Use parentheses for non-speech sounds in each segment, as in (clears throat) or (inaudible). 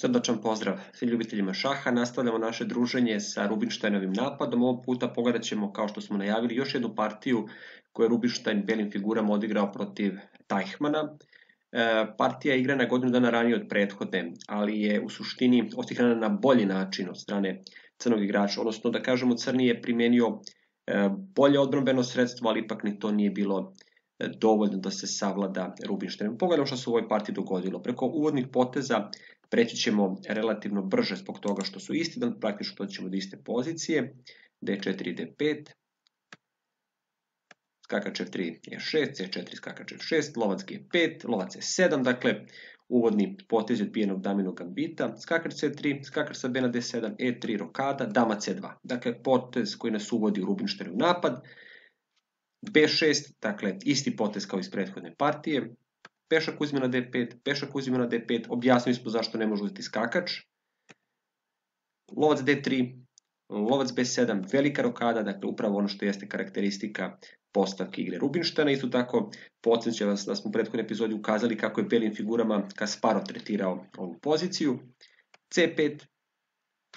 Srdačan pozdrav svim ljubiteljima šaha. Nastavljamo naše druženje sa Rubinsteinovim napadom. Ovog puta pogledat ćemo, kao što smo najavili, još jednu partiju koju je Rubinstein belim figurama odigrao protiv Tajhmana. E, partija je igrana godinu dana ranije od prethodne, ali je u suštini odigrana na bolji način od strane crnog igrača, odnosno da kažemo crni je primenio e, bolje odbrombeno sredstvo, ali ipak ni to nije bilo e, dovoljno da se savlada Rubinstein. Pogledamo što se u ovoj partiji dogodilo. Preko uvodnih poteza preći ćemo relativno brže zbog toga što su isti, da praktično ćemo do iste pozicije. D4 i D5. Skakač F3 je 6, C4 skakač F6, lovac G5, lovac E7, dakle uvodni potez odbijenog daminog gambita, skakač C3, skakač sa B na D7, E3 rokada, dama C2. Dakle, potez koji nas uvodi u Rubinšteri napad. B6, dakle, isti potez kao iz prethodne partije pešak uzima na d5, pešak uzima na d5, objasnili smo zašto ne može uzeti skakač. Lovac d3, lovac b7, velika rokada, dakle upravo ono što jeste karakteristika postavke igre Rubinštana. Isto tako, podsjeća vas da smo u prethodnoj epizodi ukazali kako je belim figurama Kasparo tretirao ovu poziciju. C5,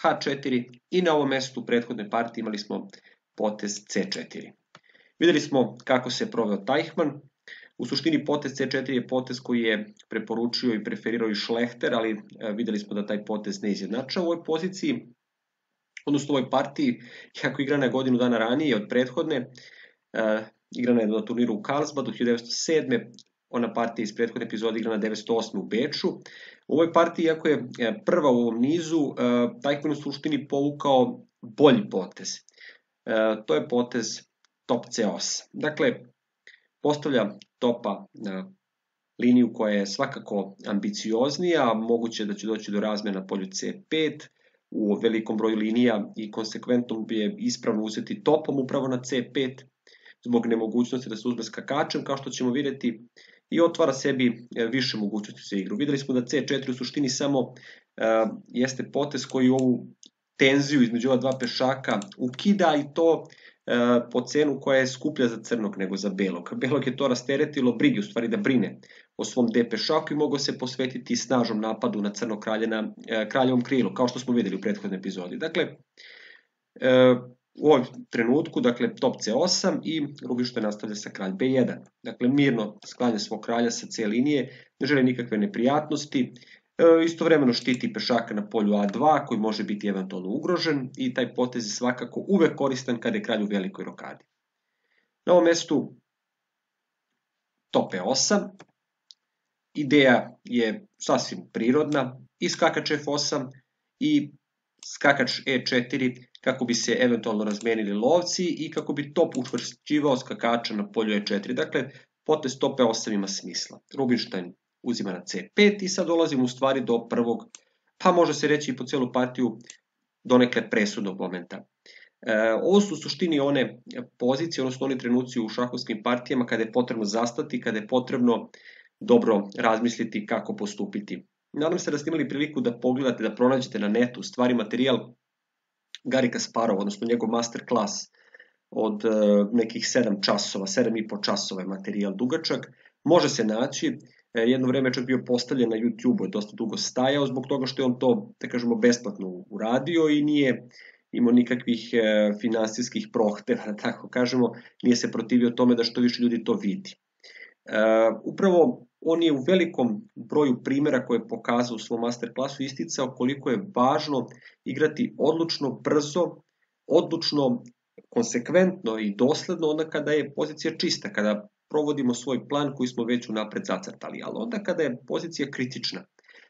H4 i na ovom mestu u prethodnoj partiji imali smo potez C4. Videli smo kako se proveo Tajhman, U suštini potez C4 je potez koji je preporučio i preferirao i Šlehter, ali e, videli smo da taj potez ne izjednača u ovoj poziciji, odnosno u ovoj partiji, kako igrana je godinu dana ranije od prethodne, e, igrana je na turniru u Karlsbadu 1907. Ona partija iz prethodne epizode igrana 1908. u Beču. U ovoj partiji, iako je e, prva u ovom nizu, Tajkman u suštini povukao bolji potez. To je potez top C8. Dakle, postavlja topa na liniju koja je svakako ambicioznija, moguće da će doći do razmena na polju C5, u velikom broju linija i konsekventno je ispravno uzeti topom upravo na C5 zbog nemogućnosti da se uzme skakačem, kao što ćemo vidjeti i otvara sebi e, više mogućnosti za igru. Videli smo da C4 u suštini samo uh, jeste potez koji ovu tenziju između ova dva pešaka ukida i to po cenu koja je skuplja za crnog nego za belog. Belog je to rasteretilo brigi, u stvari da brine o svom D pešaku i mogao se posvetiti snažnom napadu na crno kralje na e, kraljevom krilu, kao što smo videli u prethodnoj epizodi. Dakle, e, u ovom trenutku, dakle, top C8 i Rubište nastavlja sa kralj B1. Dakle, mirno sklanja svog kralja sa C linije, ne žele nikakve neprijatnosti, E, istovremeno štiti pešaka na polju A2 koji može biti eventualno ugrožen i taj potez je svakako uvek koristan kada je kralj u velikoj rokadi. Na ovom mestu top E8. Ideja je sasvim prirodna i skakač F8 i skakač E4 kako bi se eventualno razmenili lovci i kako bi top učvršćivao skakača na polju E4. Dakle, potez top E8 ima smisla. Rubinstein uzima na C5 i sad dolazimo u stvari do prvog, pa može se reći i po celu partiju, do nekad presudnog momenta. E, ovo su u suštini one pozicije, odnosno oni trenuci u šahovskim partijama kada je potrebno zastati, kada je potrebno dobro razmisliti kako postupiti. Nadam se da ste imali priliku da pogledate, da pronađete na netu stvari materijal Gari Kasparov, odnosno njegov master klas od e, nekih 7 časova, 7,5 časova je materijal dugačak. Može se naći, jedno vreme je čak bio postavljen na YouTube, je dosta dugo stajao zbog toga što je on to, da kažemo, besplatno uradio i nije imao nikakvih e, finansijskih prohteva, (laughs) da tako kažemo, nije se protivio tome da što više ljudi to vidi. E, upravo on je u velikom broju primjera koje je pokazao u svom masterklasu isticao koliko je važno igrati odlučno, brzo, odlučno, konsekventno i dosledno onda kada je pozicija čista, kada provodimo svoj plan koji smo već unapred zacrtali, ali onda kada je pozicija kritična,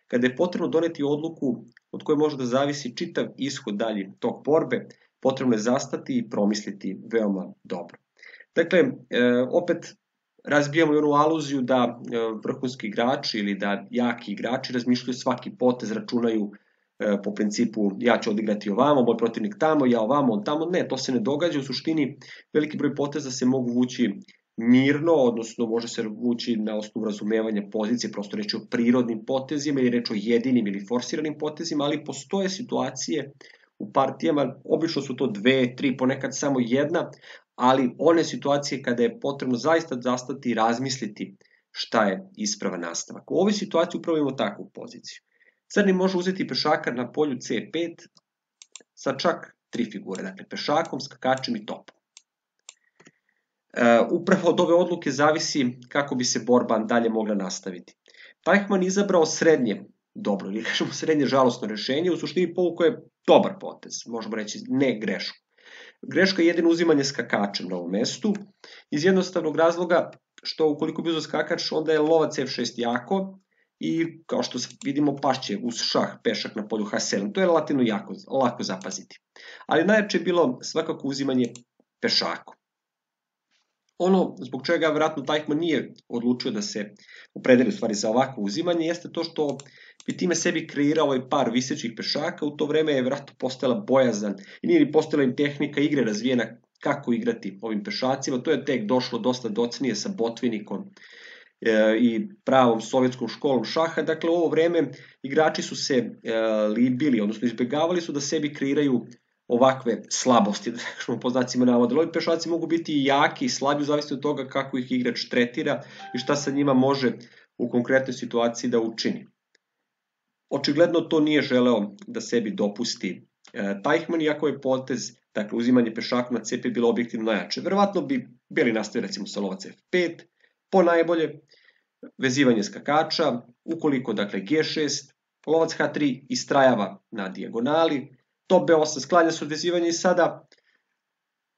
kada je potrebno doneti odluku od koje može da zavisi čitav ishod dalje tog borbe, potrebno je zastati i promisliti veoma dobro. Dakle, e, opet razbijamo jednu aluziju da e, vrhunski igrači ili da jaki igrači razmišljaju svaki potez, računaju e, po principu ja ću odigrati ovamo, moj protivnik tamo, ja ovamo, on tamo. Ne, to se ne događa. U suštini veliki broj poteza se mogu vući mirno, odnosno može se vući na osnovu razumevanja pozicije, prosto reći o prirodnim potezima ili reći o jedinim ili forsiranim potezima, ali postoje situacije u partijama, obično su to dve, tri, ponekad samo jedna, ali one situacije kada je potrebno zaista zastati i razmisliti šta je isprava nastavak. U ovoj situaciji upravo imamo takvu poziciju. Crni može uzeti pešaka na polju C5 sa čak tri figure, dakle pešakom, skakačem i topom. E, upravo od ove odluke zavisi kako bi se borba dalje mogla nastaviti. Tajhman izabrao srednje dobro, ili kažemo srednje žalostno rešenje, u suštini povuko je dobar potez, možemo reći ne grešku. Greška je jedino uzimanje skakačem na ovom mestu, iz jednostavnog razloga što ukoliko bi uzao skakač, onda je lovac f6 jako i kao što vidimo pašće uz šah pešak na polju h7, to je relativno jako, lako zapaziti. Ali najjače je bilo svakako uzimanje pešakom. Ono zbog čega vjerojatno Tajkman nije odlučio da se opredeli u stvari za ovako uzimanje jeste to što bi time sebi kreirao ovaj par visećih pešaka, u to vreme je vjerojatno postala bojazan i nije ni postala im tehnika igre razvijena kako igrati ovim pešacima, to je tek došlo dosta docnije sa Botvinikom e, i pravom sovjetskom školom šaha, dakle u ovo vreme igrači su se e, libili, odnosno izbjegavali su da sebi kreiraju ovakve slabosti, da kažemo po znacima navoda. Ovi pešaci mogu biti i jaki i slabi u zavisnosti od toga kako ih igrač tretira i šta sa njima može u konkretnoj situaciji da učini. Očigledno to nije želeo da sebi dopusti e, Tajhman, iako je potez, dakle uzimanje pešaka na CP bilo objektivno najjače. Verovatno bi bili nastavili recimo sa lovac F5, po najbolje, vezivanje skakača, ukoliko dakle G6, lovac H3 istrajava na dijagonali, top B8 sklanja se odvezivanje i sada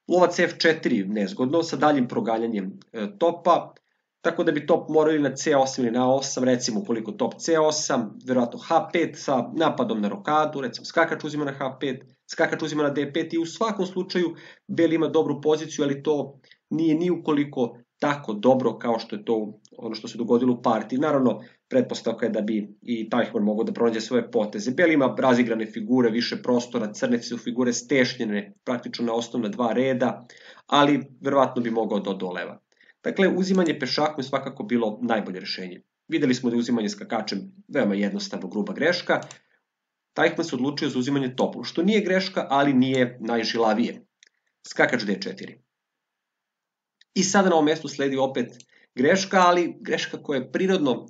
lovac F4 nezgodno sa daljim proganjanjem e, topa, tako da bi top morali na C8 ili na 8, recimo ukoliko top C8, verovatno H5 sa napadom na rokadu, recimo skakač uzima na H5, skakač uzima na D5 i u svakom slučaju Beli ima dobru poziciju, ali to nije ni ukoliko tako dobro kao što je to ono što se dogodilo u partiji. Naravno, pretpostavka je da bi i Tajhman mogao da pronađe svoje poteze. Beli ima razigrane figure, više prostora, crne su figure stešnjene praktično na osnovna dva reda, ali verovatno bi mogao da odoleva. Dakle, uzimanje pešakom je svakako bilo najbolje rešenje. Videli smo da je uzimanje skakačem veoma jednostavno gruba greška. Tajhman se odlučio za uzimanje toplu, što nije greška, ali nije najžilavije. Skakač D4. I sada na ovom mestu sledi opet greška, ali greška koja je prirodno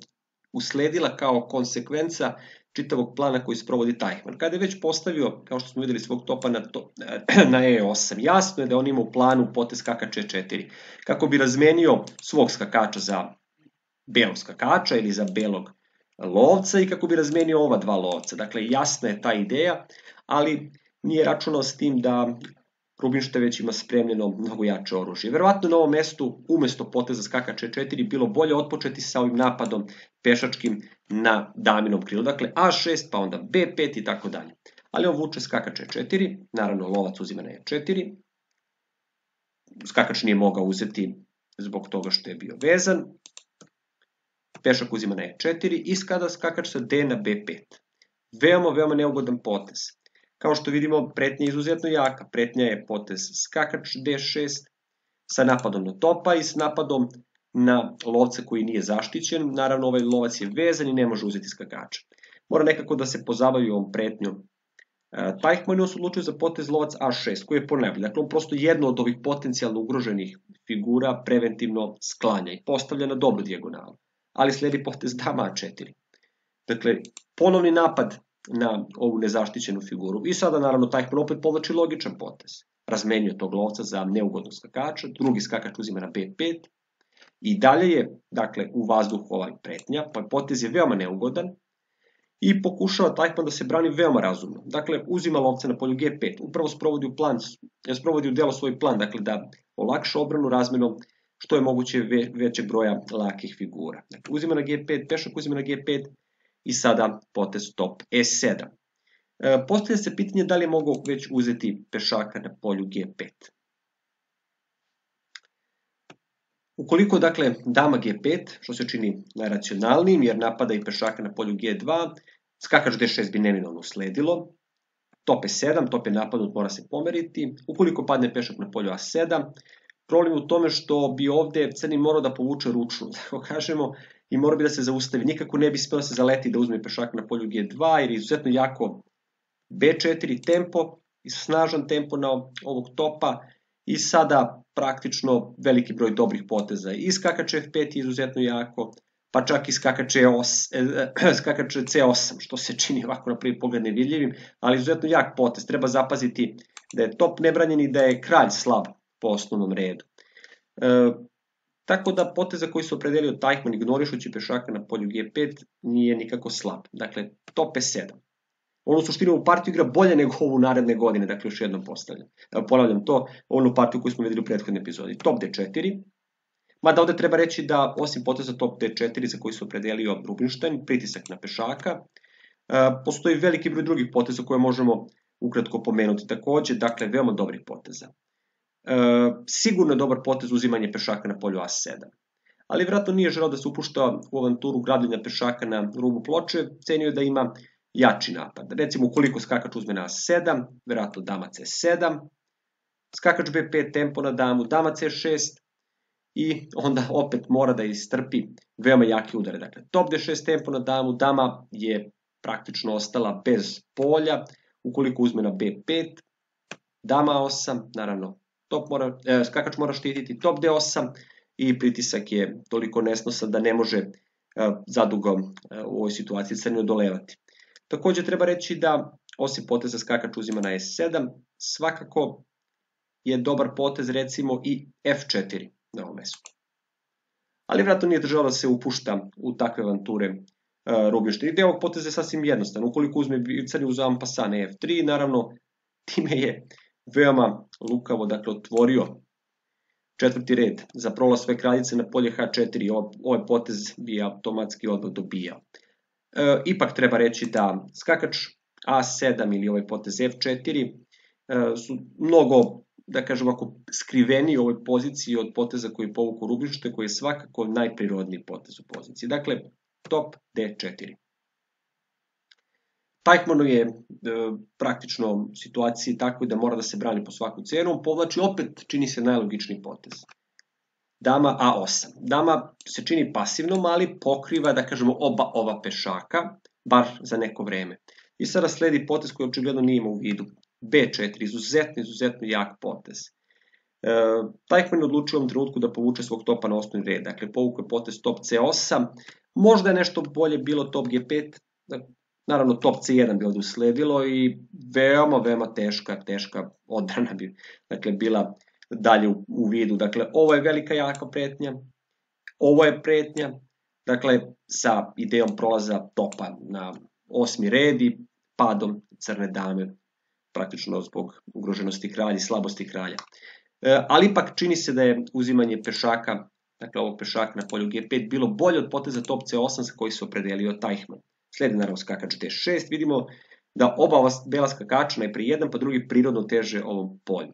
usledila kao konsekvenca čitavog plana koji sprovodi Tajhman. Kada je već postavio, kao što smo videli, svog topa na, to, (clears throat) na E8, jasno je da on ima u planu potez skakač E4, kako bi razmenio svog skakača za belog skakača ili za belog lovca i kako bi razmenio ova dva lovca. Dakle, jasna je ta ideja, ali nije računao s tim da Rubinšte već ima spremljeno mnogo jače oružje. Verovatno na ovom mestu, umesto poteza skakač E4, bilo bolje otpočeti sa ovim napadom pešačkim na daminom krilu. Dakle, A6, pa onda B5 i tako dalje. Ali on vuče skakač E4, naravno lovac uzima na E4. Skakač nije mogao uzeti zbog toga što je bio vezan. Pešak uzima na E4 i skada skakač sa D na B5. Veoma, veoma neugodan potez. Kao što vidimo, pretnja je izuzetno jaka. Pretnja je potez skakač D6 sa napadom na topa i s napadom na lovca koji nije zaštićen. Naravno, ovaj lovac je vezan i ne može uzeti skakača. Mora nekako da se pozabavi ovom pretnjom. E, Tajhman je odlučio za potez lovac A6, koji je ponajbolji. Dakle, on prosto jedno od ovih potencijalno ugroženih figura preventivno sklanja i postavlja na dobru dijagonalu. Ali sledi potez dama A4. Dakle, ponovni napad na ovu nezaštićenu figuru. I sada naravno Tajkman opet povlači logičan potez. Razmenjuje tog lovca za neugodnog skakača, drugi skakač uzima na B5 i dalje je dakle, u vazduhu ovaj pretnja, pa potez je veoma neugodan i pokušava Tajkman da se brani veoma razumno. Dakle, uzima lovca na polju G5, upravo sprovodi u, plan, sprovodi u delo svoj plan, dakle da olakša obranu razmenom što je moguće većeg broja lakih figura. Dakle, uzima na G5, pešak uzima na G5, i sada potez top E7. E, postavlja se pitanje da li je mogo već uzeti pešaka na polju G5. Ukoliko, dakle, dama G5, što se čini najracionalnijim, jer napada i pešaka na polju G2, skakač D6 bi neminovno sledilo, top E7, top je napadnut, mora se pomeriti. Ukoliko padne pešak na polju A7, problem je u tome što bi ovde crni morao da povuče ručnu. Tako kažemo, i mora bi da se zaustavi. Nikako ne bi smeo da se zaleti da uzme pešak na polju G2 jer je izuzetno jako B4 tempo i snažan tempo na ovog topa i sada praktično veliki broj dobrih poteza. I skakač F5 je izuzetno jako, pa čak i skakač, E8, (clears throat) skakač C8, što se čini ovako na prvi pogled nevidljivim, ali izuzetno jak potez. Treba zapaziti da je top nebranjen i da je kralj slab po osnovnom redu. E, tako da poteza koji se opredelio Tajkman ignorišući pešaka na polju G5 nije nikako slab. Dakle, top E7. On u suštini u partiju igra bolje nego ovu naredne godine, dakle još jednom postavljam. Ponavljam to, onu partiju koju smo videli u prethodnoj epizodi. Top D4, Mada ovde treba reći da osim poteza top D4 za koji se opredelio Rubinstein, pritisak na pešaka, e, postoji veliki broj drugih poteza koje možemo ukratko pomenuti takođe, dakle veoma dobri poteza. E, sigurno je dobar potez uzimanje pešaka na polju A7. Ali vjerojatno nije želeo da se upušta u avanturu grabljenja pešaka na rubu ploče, cenio je da ima jači napad. Recimo, ukoliko skakač uzme na A7, vjerojatno dama C7, skakač B5 tempo na damu, dama C6 i onda opet mora da istrpi veoma jake udare. Dakle, top D6 tempo na damu, dama je praktično ostala bez polja, ukoliko uzme na B5, dama 8, naravno top mora, eh, skakač mora štititi top D8 i pritisak je toliko nesnosan da ne može eh, zadugo eh, u ovoj situaciji crni odolevati. Takođe treba reći da osim poteza skakač uzima na S7, svakako je dobar potez recimo i F4 na ovom mestu. Ali vratno nije držao da se upušta u takve avanture uh, Rubinštein. Ideja ovog poteza je sasvim jednostavna. Ukoliko uzme crni uz ampasa na F3, naravno time je veoma lukavo dakle, otvorio četvrti red za prolaz sve kraljice na polje H4 ovaj potez bi automatski odmah dobijao. E, ipak treba reći da skakač A7 ili ovaj potez F4 e, su mnogo da kažem ako skriveni u ovoj poziciji od poteza koji je povuku Rubinšte koji je svakako najprirodniji potez u poziciji. Dakle, top D4. Tajkmanu je e, praktično situaciji takvoj da mora da se brani po svaku cenu, povlači opet čini se najlogičniji potez. Dama A8. Dama se čini pasivnom, ali pokriva, da kažemo, oba ova pešaka, bar za neko vreme. I sada sledi potez koji očigledno nije imao u vidu. B4, izuzetno, izuzetno jak potez. E, Tajkman je odlučio u ovom trenutku da povuče svog topa na osnovni red, dakle povuku je potez top C8, možda je nešto bolje bilo top G5, Naravno, top C1 bi ovde usledilo i veoma, veoma teška, teška odbrana bi dakle, bila dalje u, u vidu. Dakle, ovo je velika jaka pretnja, ovo je pretnja, dakle, sa idejom prolaza topa na osmi red i padom crne dame, praktično zbog ugroženosti kralja i slabosti kralja. E, ali ipak čini se da je uzimanje pešaka, dakle ovog pešaka na polju G5, bilo bolje od poteza top C8 sa koji se opredelio Tajhman. Sledi naravno skakač D6, vidimo da oba bela skakača, najprije jedan pa drugi prirodno teže ovom polju.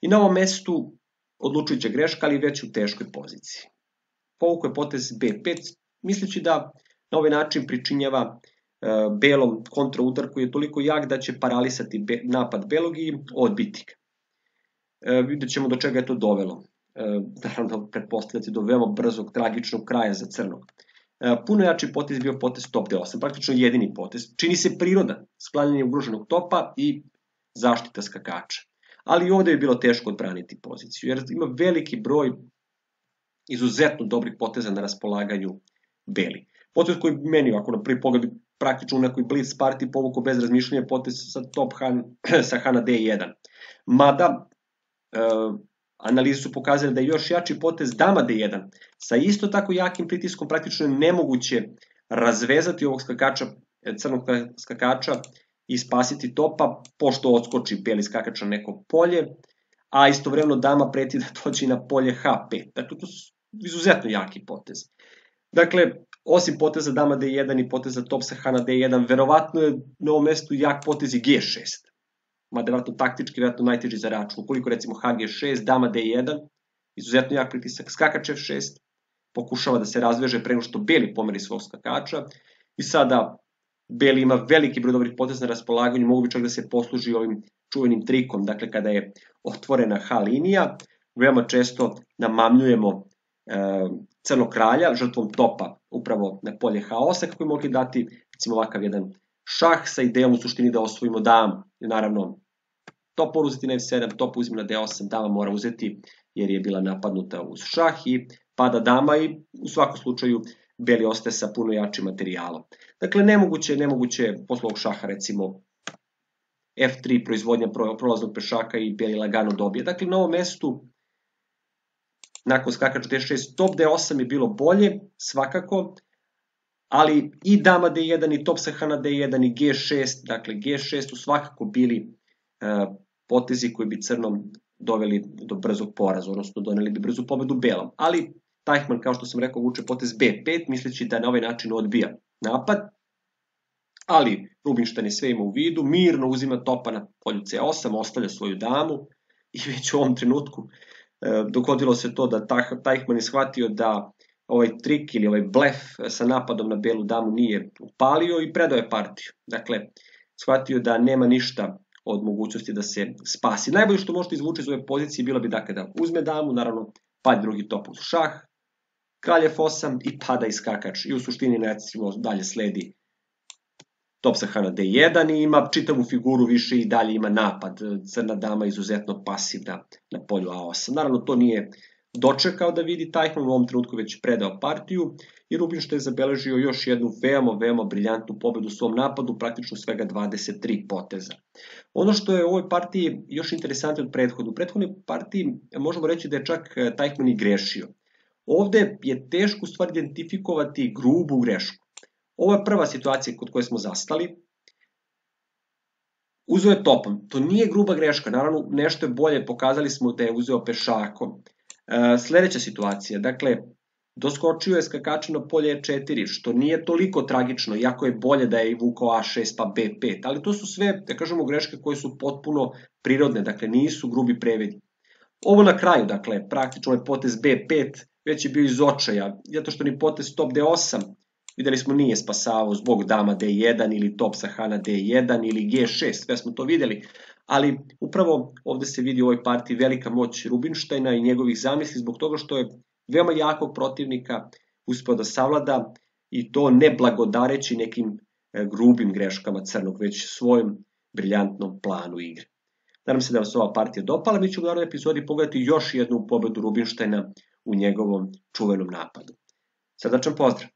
I na ovom mestu odlučujuća greška, ali već u teškoj poziciji. Povuko je potez B5, misleći da na ovaj način pričinjava e, belom kontraudar koji je toliko jak da će paralisati napad belog i odbiti ga. E, vidjet ćemo do čega je to dovelo. E, naravno, pretpostavljati do veoma brzog, tragičnog kraja za crnog. E, puno jači potez bio potez top D8, praktično jedini potez. Čini se prirodan, sklanjanje ugroženog topa i zaštita skakača. Ali ovde je bilo teško odbraniti poziciju, jer ima veliki broj izuzetno dobrih poteza na raspolaganju beli. Potez koji meni, ako na prvi pogled praktično u nekoj blitz partiji povuko bez razmišljanja potez sa top Han, (clears throat) sa Hana D1. Mada, e, Analize su pokazale da je još jači potez dama D1 sa isto tako jakim pritiskom praktično je nemoguće razvezati ovog skakača, crnog skakača i spasiti topa pošto odskoči beli skakač na neko polje, a istovremeno dama preti da dođe na polje H5. Dakle, to su izuzetno jaki potez. Dakle, osim poteza dama D1 i poteza top sa H na D1, verovatno je na ovom mestu jak potez i G6 mada vratno taktički vratno najteži za račun. Ukoliko recimo HG6, dama D1, izuzetno jak pritisak, skakač F6, pokušava da se razveže prema što beli pomeri svog skakača i sada beli ima veliki broj dobrih poteza na raspolaganju, mogu bi čak da se posluži ovim čuvenim trikom, dakle kada je otvorena H linija, veoma često namamljujemo e, crnog kralja žrtvom topa upravo na polje H8 kako bi mogli dati recimo ovakav jedan šah sa idejom u suštini da osvojimo damu. I naravno top mora uzeti na f7, top uzme na d8, dama mora uzeti jer je bila napadnuta uz šah i pada dama i u svakom slučaju beli ostaje sa puno jačim materijalom. Dakle, nemoguće, nemoguće posle ovog šaha, recimo, F3 proizvodnja prolaznog pešaka i beli lagano dobije. Dakle, na ovom mestu, nakon skakača D6, top D8 je bilo bolje, svakako, ali i dama D1 i top sahana D1 i G6, dakle G6 su svakako bili potezi koji bi crnom doveli do brzog poraza, odnosno doneli bi brzu pobedu belom. Ali Tajhman, kao što sam rekao, vuče potez B5, misleći da na ovaj način odbija napad, ali Rubinštajn je sve ima u vidu, mirno uzima topa na polju C8, ostavlja svoju damu i već u ovom trenutku e, dogodilo se to da Tajhman je shvatio da ovaj trik ili ovaj blef sa napadom na belu damu nije upalio i predao je partiju. Dakle, shvatio da nema ništa od mogućnosti da se spasi. Najbolje što možete izvući iz ove pozicije bila bi dakle da uzme damu, naravno pad drugi top u šah, kralj F8 i pada iskakač. I u suštini recimo dalje sledi top sa Hana D1 i ima čitavu figuru više i dalje ima napad. Crna dama izuzetno pasivna na polju A8. Naravno to nije dočekao da vidi Tajhman u ovom trenutku već predao partiju i Rubinštajn zabeležio još jednu veoma, veoma briljantnu pobedu u svom napadu, praktično svega 23 poteza. Ono što je u ovoj partiji još interesantno od prethodu, u prethodnoj partiji možemo reći da je čak Tajhman i grešio. Ovde je teško u stvari identifikovati grubu grešku. Ovo je prva situacija kod koje smo zastali. Uzeo je topom. To nije gruba greška, naravno nešto je bolje, pokazali smo da je uzeo pešakom. E, sledeća situacija, dakle, doskočio je skakača na polje E4, što nije toliko tragično, iako je bolje da je vukao A6 pa B5, ali to su sve, da kažemo, greške koje su potpuno prirodne, dakle nisu grubi previdi. Ovo na kraju, dakle, praktično je potez B5, već je bio iz očaja, zato što ni potez top D8, videli smo nije spasavao zbog dama D1 ili top sahana D1 ili G6, sve smo to videli, ali upravo ovde se vidi u ovoj partiji velika moć Rubinštajna i njegovih zamisli zbog toga što je veoma jakog protivnika uspeo da savlada i to ne blagodareći nekim e, grubim greškama crnog, već svojom briljantnom planu igre. Nadam se da vas ova partija dopala, mi ćemo u narednoj epizodi pogledati još jednu pobedu Rubinštajna u njegovom čuvenom napadu. Srdačan pozdrav!